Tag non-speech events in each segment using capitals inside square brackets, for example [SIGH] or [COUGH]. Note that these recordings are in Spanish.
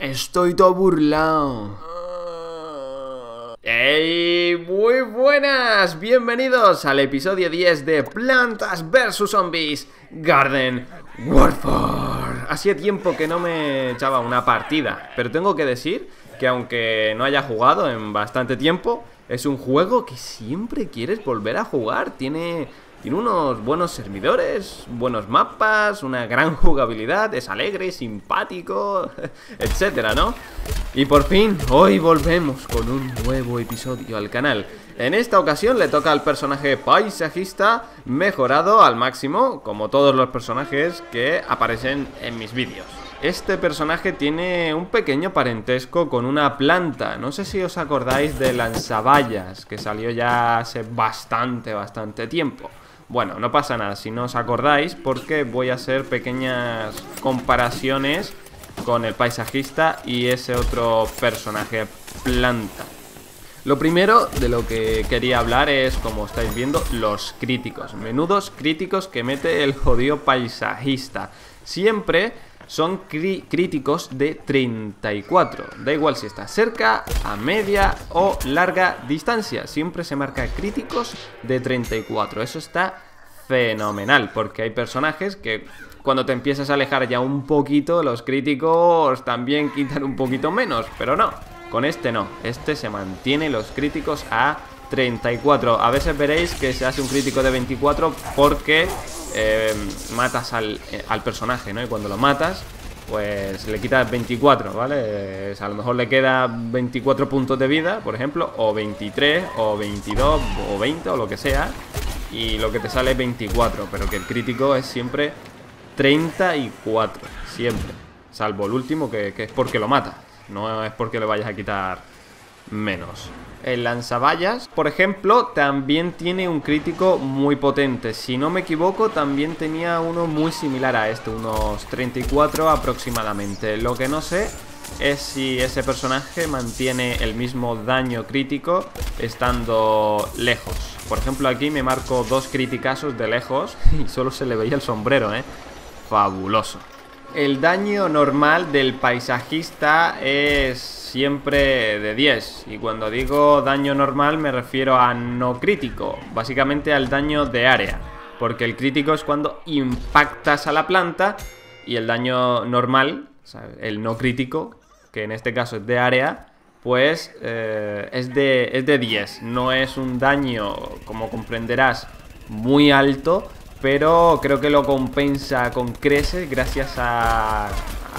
Estoy todo burlado. ¡Ey! Muy buenas, bienvenidos al episodio 10 de Plantas vs Zombies Garden Warfare. Hacía tiempo que no me echaba una partida, pero tengo que decir que aunque no haya jugado en bastante tiempo, es un juego que siempre quieres volver a jugar. Tiene tiene unos buenos servidores, buenos mapas, una gran [LAUGHS] jugabilidad, es alegre, simpático, [LAUGHS] etcétera, ¿no? Y por fin, hoy volvemos con un nuevo episodio al canal. En esta ocasión le toca al personaje paisajista mejorado al máximo, como todos los personajes que aparecen en mis vídeos. Este personaje tiene un pequeño parentesco con una planta. No sé si os acordáis de lanzaballas, que salió ya hace bastante, bastante tiempo. Bueno, no pasa nada si no os acordáis porque voy a hacer pequeñas comparaciones con el paisajista y ese otro personaje planta. Lo primero de lo que quería hablar es, como estáis viendo, los críticos. Menudos críticos que mete el jodido paisajista. Siempre son críticos de 34. Da igual si está cerca, a media o larga distancia. Siempre se marca críticos de 34. Eso está fenomenal, porque hay personajes que cuando te empiezas a alejar ya un poquito, los críticos también quitan un poquito menos, pero no, con este no, este se mantiene los críticos a 34. A veces veréis que se hace un crítico de 24 porque eh, matas al, eh, al, personaje, ¿no? Y cuando lo matas, pues le quitas 24, ¿vale? a lo mejor le queda 24 puntos de vida, por ejemplo, o 23, o 22, o 20, o lo que sea. Y lo que te sale es 24, pero que el crítico es siempre 34, siempre. Salvo el último, que, que es porque lo mata, no es porque le vayas a quitar menos. El lanzaballas, por ejemplo, también tiene un crítico muy potente. Si no me equivoco, también tenía uno muy similar a este, unos 34 aproximadamente. Lo que no sé es si ese personaje mantiene el mismo daño crítico estando lejos. Por ejemplo, aquí me marco dos criticazos de lejos [LAUGHS] y solo se le veía el sombrero, ¿eh? Fabuloso. El daño normal del paisajista es siempre de 10 y cuando digo daño normal me refiero a no crítico, básicamente al daño de área, porque el crítico es cuando impactas a la planta y el daño normal, el no crítico, que en este caso es de área, pues eh, es, de, es de 10, no es un daño, como comprenderás, muy alto, pero creo que lo compensa con creces gracias a,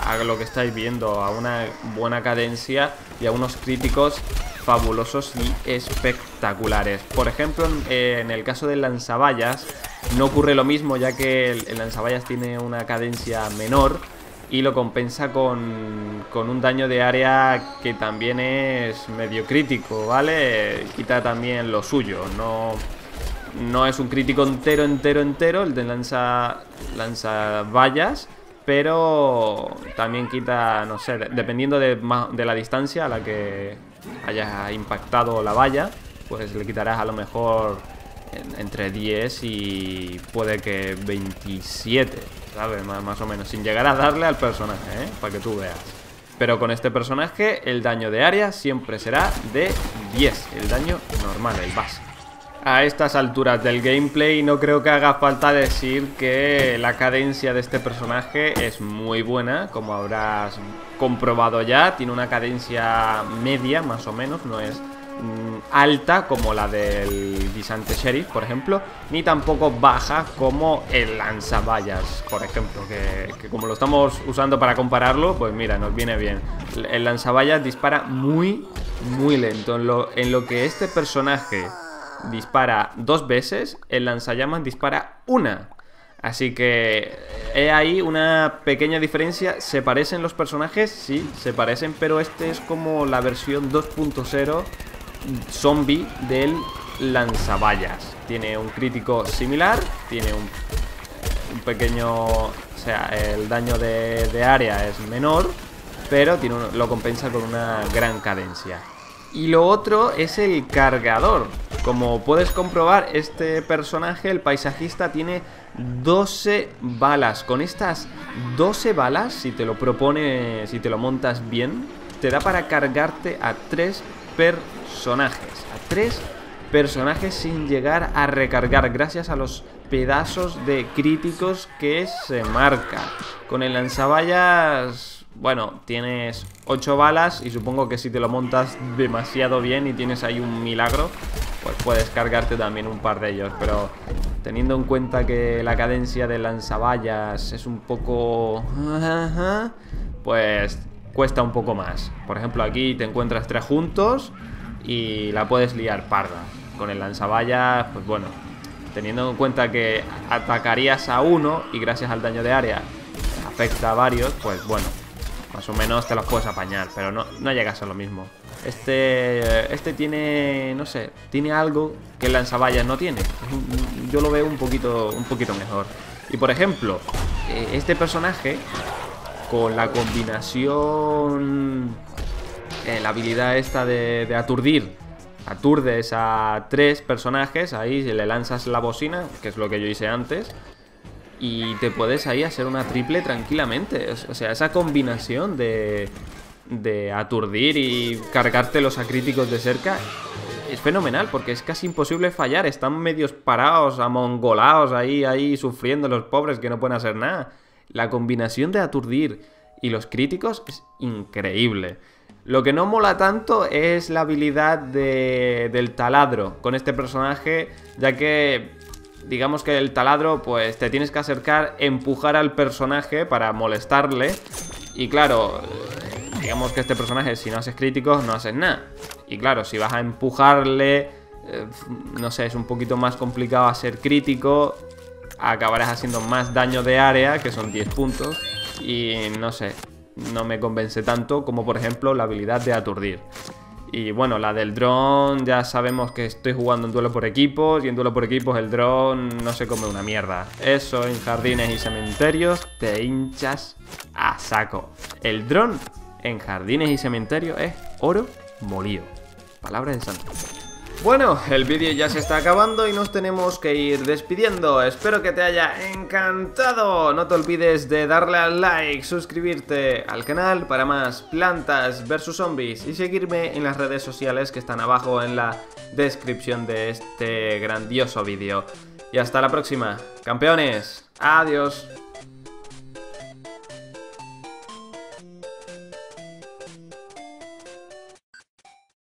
a lo que estáis viendo, a una buena cadencia y a unos críticos fabulosos y espectaculares. Por ejemplo, en, eh, el caso del lanzaballas no ocurre lo mismo ya que el, lanzaballas tiene una cadencia menor y lo compensa con, con, un daño de área que también es medio crítico, ¿vale? Quita también lo suyo, no, no es un crítico entero, entero, entero, el de lanza, lanzaballas pero también quita, no sé, dependiendo de, la distancia a la que haya impactado la valla, pues le quitarás a lo mejor entre 10 y puede que 27, ¿sabes? Más, o menos, sin llegar a darle al personaje, ¿eh? Para que tú veas. Pero con este personaje el daño de área siempre será de 10, el daño normal, el base. A estas alturas del gameplay no creo que haga falta decir que la cadencia de este personaje es muy buena, como habrás comprobado ya, tiene una cadencia media más o menos, no es mm, alta como la del guisante sheriff, por ejemplo, ni tampoco baja como el lanzaballas, por ejemplo, que, como lo estamos usando para compararlo, pues mira, nos viene bien. El lanzaballas dispara muy, muy lento, en lo que este personaje dispara dos veces, el lanzallamas dispara una. Así que he ahí una pequeña diferencia. ¿Se parecen los personajes? Sí, se parecen, pero este es como la versión 2.0 zombie del lanzaballas. Tiene un crítico similar, tiene un, pequeño... O sea, el daño de, área es menor, pero tiene lo compensa con una gran cadencia. Y lo otro es el cargador. Como puedes comprobar, este personaje, el paisajista, tiene 12 balas. Con estas 12 balas, si te lo propone, si te lo montas bien, te da para cargarte a 3 personajes. A 3 personajes sin llegar a recargar, gracias a los pedazos de críticos que se marca. Con el lanzaballas bueno, tienes 8 balas y supongo que si te lo montas demasiado bien y tienes ahí un milagro, pues puedes cargarte también un par de ellos. Pero teniendo en cuenta que la cadencia de lanzaballas es un poco... [LAUGHS] Pues cuesta un poco más. Por ejemplo, aquí te encuentras tres juntos y la puedes liar parda. Con el lanzaballas, pues bueno, teniendo en cuenta que atacarías a uno y gracias al daño de área afecta a varios, pues bueno, más o menos te los puedes apañar, pero no, no llegas a lo mismo. Este, este tiene, no sé, tiene algo que el lanzaballas no tiene. Yo lo veo un poquito, un poquito mejor. Y por ejemplo, eh, este personaje, con la combinación, eh, la habilidad esta de, aturdir, aturdes a tres personajes, ahí le lanzas la bocina, que es lo que yo hice antes, y te puedes ahí hacer una triple tranquilamente. O sea, esa combinación de, de aturdir y cargarte los acríticos de cerca es fenomenal porque es casi imposible fallar. Están medios parados, amongolados ahí, ahí sufriendo los pobres que no pueden hacer nada. La combinación de aturdir y los críticos es increíble. Lo que no mola tanto es la habilidad de, del taladro con este personaje, ya que digamos que el taladro, pues te tienes que acercar, empujar al personaje para molestarle. Y claro, digamos que este personaje, si no haces críticos, no haces nada. Y claro, si vas a empujarle, eh, no sé, es un poquito más complicado hacer crítico. Acabarás haciendo más daño de área, que son 10 puntos. Y no sé, no me convence tanto como por ejemplo la habilidad de aturdir. Y bueno, la del dron ya sabemos que estoy jugando en duelo por equipos y en duelo por equipos el dron no se come una mierda. Eso en jardines y cementerios te hinchas a saco. El dron en jardines y cementerios es oro molido. Palabra de santo. Bueno, el vídeo ya se está acabando y nos tenemos que ir despidiendo. Espero que te haya encantado. No te olvides de darle al like, suscribirte al canal para más plantas versus zombies y seguirme en las redes sociales que están abajo en la descripción de este grandioso vídeo. Y hasta la próxima. Campeones, adiós.